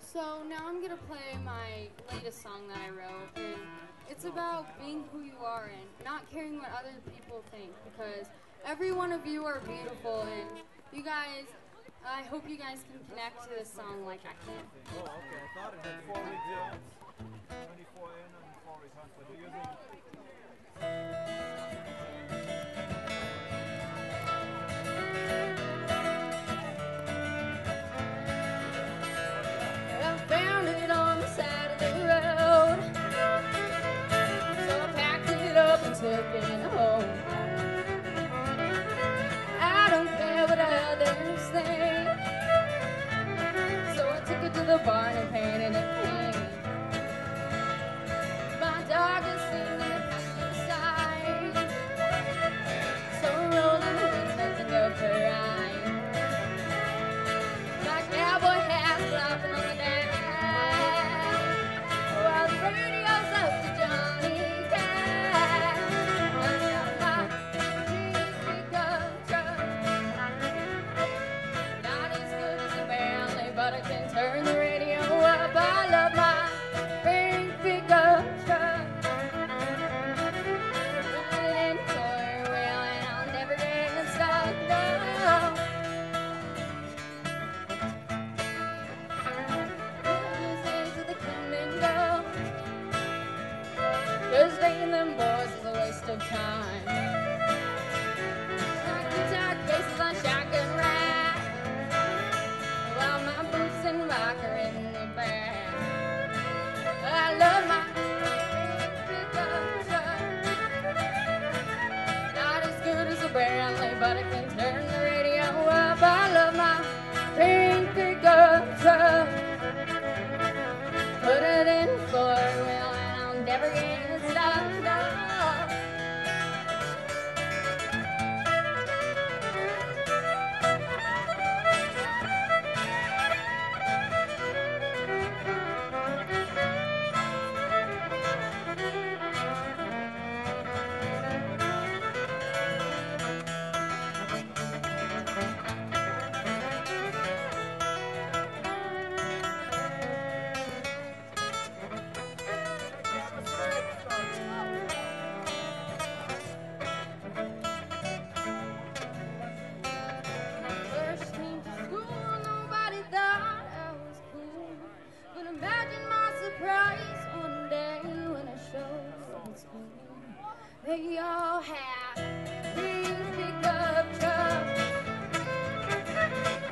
So now I'm gonna play my latest song that I wrote, and it's about being who you are and not caring what other people think because every one of you are beautiful, and you guys. I hope you guys can connect to this song like I can. Oh, okay. I thought it had four returns. 24 in and four the barn and painted it pink. My dog is singing. So in the windows and go for a ride. My cowboy hat flopping on the deck. While the radio's up to Johnny Cash. I my. Not as good as a but I can turn the I can turn They all had big pickup trucks.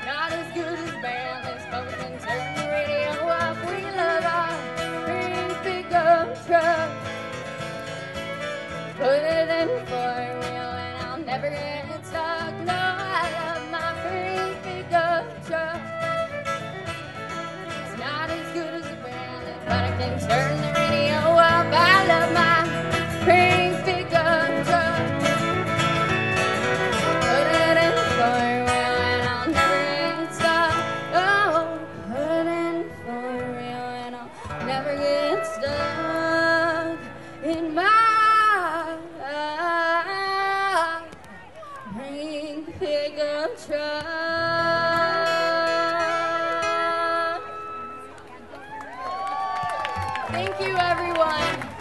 Not as good as but we can turn the radio up. We love our big pickup truck. Put it in four wheel and I'll never get stuck. No, I love my big pickup truck. It's not as good as a Bentley, but I can turn never get stuck in my ring pickup truck. Thank you, everyone.